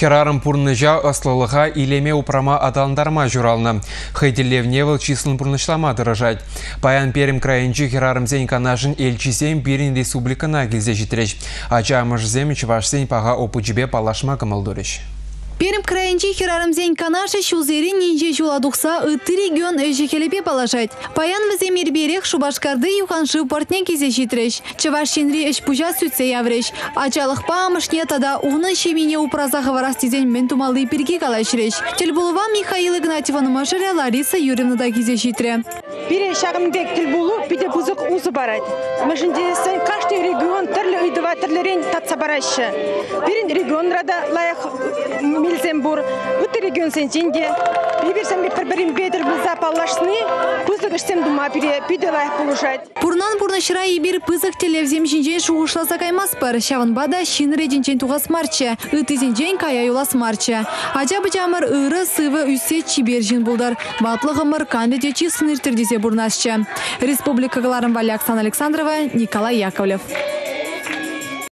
Херарым пурныжа ыслылыға илеме упрама адаландарма журалны. Хайдиллевневыл числын пурнышлама дырыжать. Паян перім крайынчы херарымзен канашын элчисем бірін республикана келзе житреш. Ача амыжзем чывашсен паға опучебе палашма кымылдырыш. Перім краинчи хирарымзен канашы шузері нинже жуладукса ытты регион өжекелепе балажать. Паян візе мерберек шубашкарды юханшы портне кезе житреш. Чываш шенри эш пужа сүтсе явреш. Ачалық тада уғнын шемине упраза хаварас тизен мен тумалды пирге калашреш. Михаил Игнатьеваны машыре Лариса Юрьевна да регион түрлі үйдіва түрлерен татса барайшы. Бірін регионрада лайық милзембур, үті регион сен женде. Биберсен бір бірін бедір бұлза паллашсыны, бузык ішсем дума бире, биде лайық болушад. Пурнан пурнашыра ебір пызык телевзем жинжен шуғышласа каймас бір. Шавынбада шин рединчен туғас марчы, ытызинчен кая юлас марчы. Ача бычамыр ыры сывы үссе чибер жин булдар. Ватлығымыр кандиде чисыныр түрдезе бурнасчы. Республика Галарым Валя Оксана Александрова, Николай Яковлев.